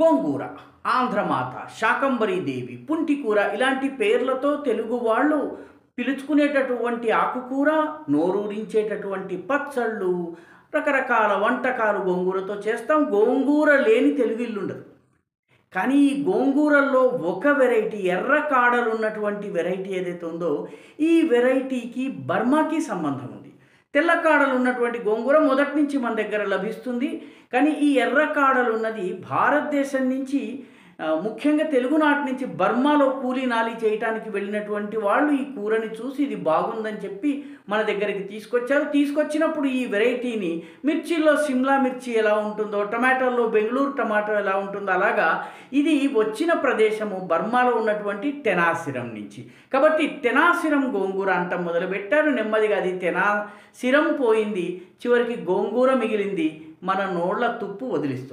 గోంగూర ఆంధ్రమాత శాకంబరీదేవి పుంటికూర ఇలాంటి పేర్లతో తెలుగు వాళ్ళు పిలుచుకునేటటువంటి ఆకుకూర నోరూరించేటటువంటి పచ్చళ్ళు రకరకాల వంటకాలు గోంగూరతో చేస్తాం. గోంగూర లేని తెలుగు ఇల్లుండదు కానీ ఈ గోంగూరల్లో ఒక వెరైటీ ఎర్ర కాడలు ఉన్నటువంటి వెరైటీ ఏదైతే ఉందో ఈ వెరైటీకి బర్మాకి సంబంధం ఉంది. తెల్ల కాడలు ఉన్నటువంటి గోంగూర మొదటి నుంచి మన దగ్గర లభిస్తుంది. కానీ ఈ ఎర్ర కాడలు ఉన్నది భారతదేశం నుంచి ముఖ్యంగా తెలుగునాటి నుంచి బర్మాలో కూలీ నాలి చేయటానికి వెళ్ళినటువంటి వాళ్ళు ఈ కూరని చూసి ఇది బాగుందని చెప్పి మన దగ్గరికి తీసుకొచ్చారు. తీసుకొచ్చినప్పుడు ఈ వెరైటీని మిర్చిలో సిమ్లా మిర్చి ఎలా ఉంటుందో టమాటోలో బెంగళూరు టమాటో ఎలా ఉంటుందో అలాగా ఇది వచ్చిన ప్రదేశము బర్మాలో ఉన్నటువంటి టెనాసిరం నుంచి. కాబట్టి టెనాసిరం గోంగూర అంట మొదలుపెట్టారు. నెమ్మదిగా అది టెనాసిరం పోయింది. చివరికి గోంగూర మిగిలింది. మన నోళ్ళ తుప్పు వదిలిస్తుంది.